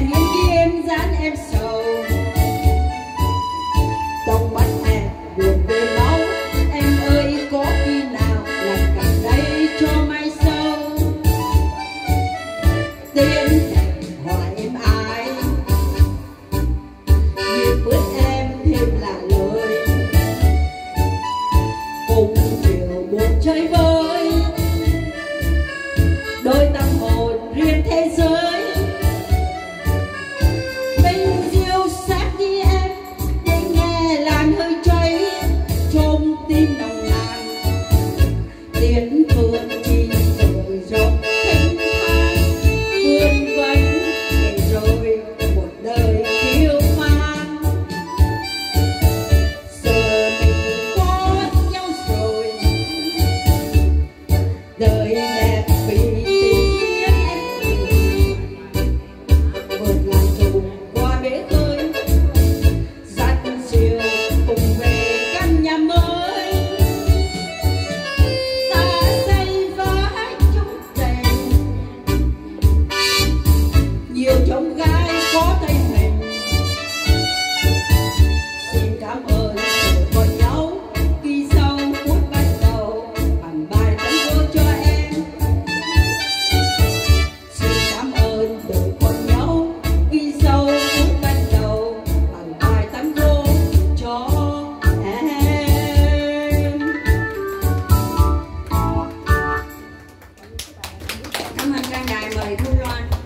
em những khi em dán em sầu. Việt Bye. Good on.